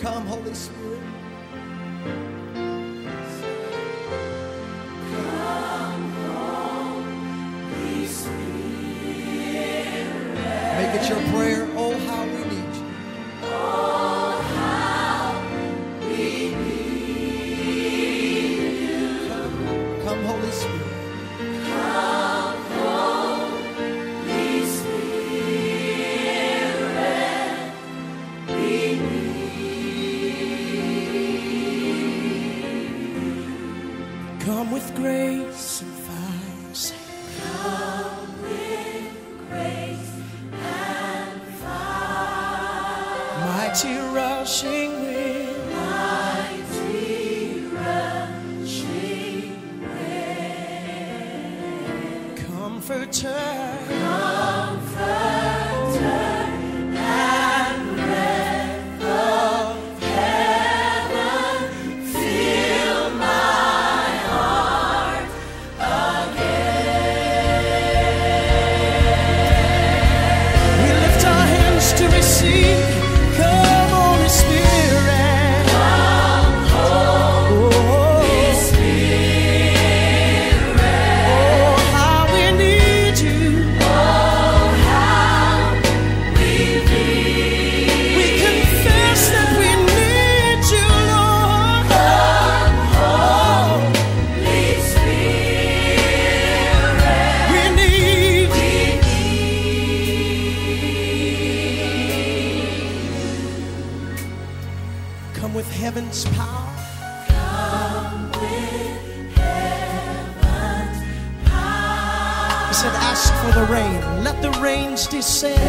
Come, Holy Spirit. Make it your prayer. Mighty rushing wind. Comforter. We Come with heaven's power. He said, Ask for the rain. Let the rains descend.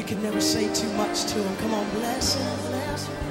you can never say too much to him. Come on, bless him, bless him.